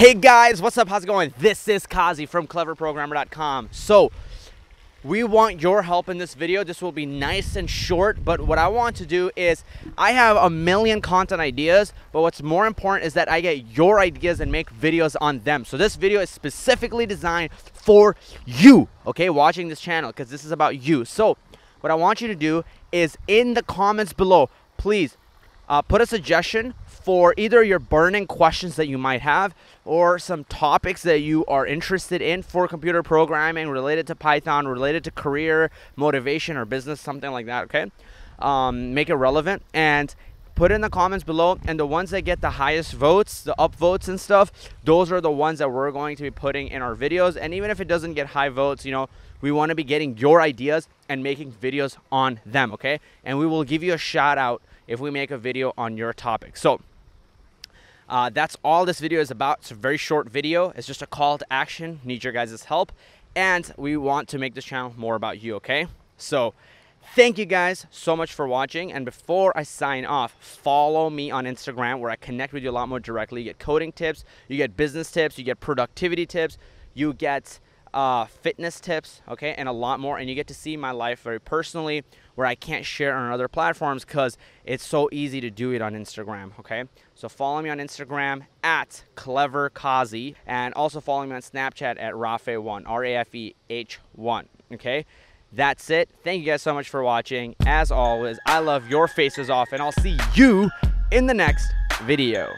Hey guys, what's up? How's it going? This is Qazi from cleverprogrammer.com. So, we want your help in this video. This will be nice and short, but what I want to do is I have a million content ideas, but what's more important is that I get your ideas and make videos on them. So this video is specifically designed for you, okay, watching this channel because this is about you. So what I want you to do is in the comments below, please uh, put a suggestion for either your burning questions that you might have or some topics that you are interested in for computer programming related to Python, related to career, motivation, or business, something like that, okay? Um, make it relevant and put in the comments below. And the ones that get the highest votes the upvotes and stuff those are the ones that we're going to be putting in our videos. And even if it doesn't get high votes you know we want to be getting your ideas and making videos on them okay? And we will give you a shout out if we make a video on your topic. So uh, that's all this video is about. It's a very short video. It's just a call to action. Need your guys' help. And we want to make this channel more about you, okay? So thank you guys so much for watching. And before I sign off, follow me on Instagram where I connect with you a lot more directly. You get coding tips, you get business tips, you get productivity tips, you get uh, fitness tips, okay, and a lot more. And you get to see my life very personally where I can't share on other platforms because it's so easy to do it on Instagram, okay? So follow me on Instagram at cleverqazi and also follow me on Snapchat at Rafeh1, R-A-F-E-H-1, okay? That's it. Thank you guys so much for watching. As always, I love your faces off and I'll see you in the next video.